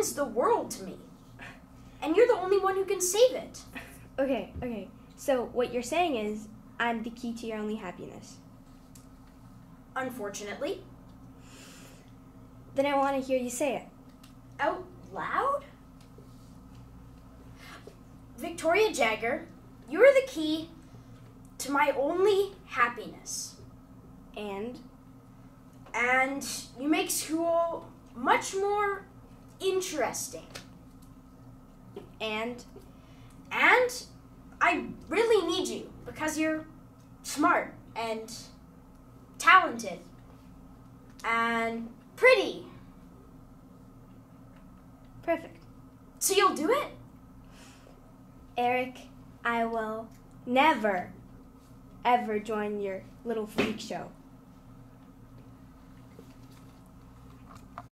means the world to me. And you're the only one who can save it. Okay, okay. So what you're saying is I'm the key to your only happiness. Unfortunately. Then I want to hear you say it. Out loud? Victoria Jagger, you're the key to my only happiness. And And you make school much more interesting. and And I really need you because you're smart and talented and pretty. perfect. So you'll do it? Eric, I will never ever join your little freak show.